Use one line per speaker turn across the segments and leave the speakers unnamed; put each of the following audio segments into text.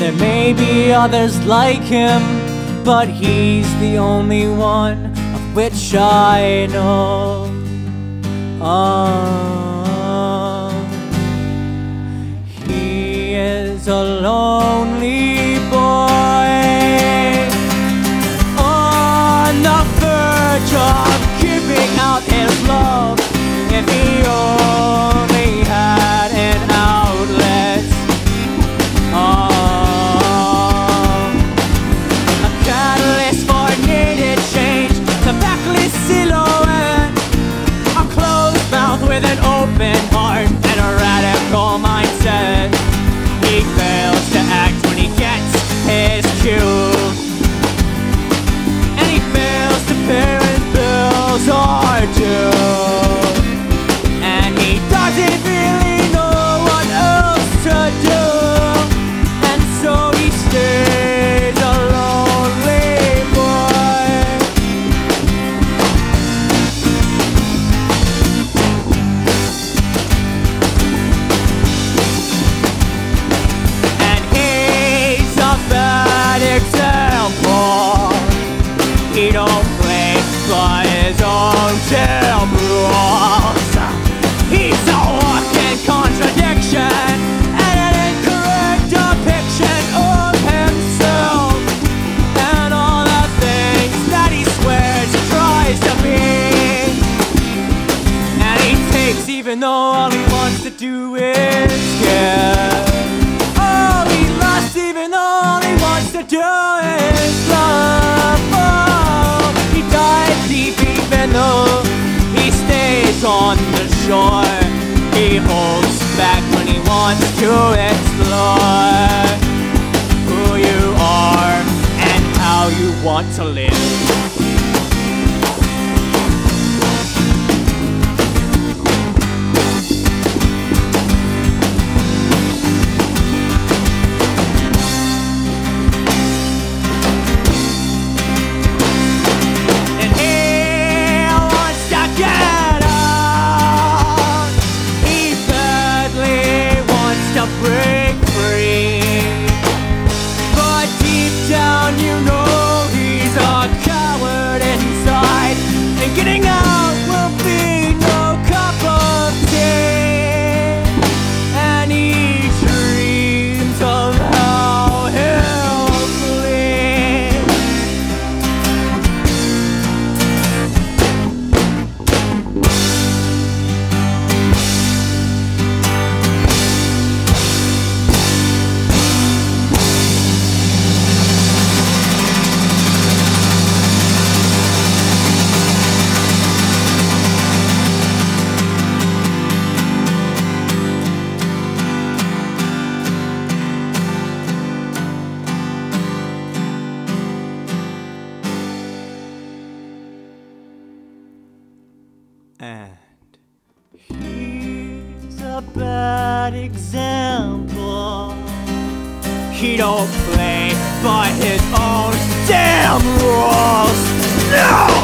There may be others like him, but he's the only one of which I know. Oh, he is alone. don't tell. want to explore who you are and how you want to live. And he's a bad example. He don't play by his own damn rules. No!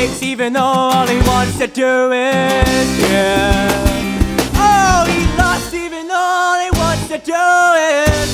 mistakes even though all he wants to do is Yeah Oh, he lost even though all he wants to do is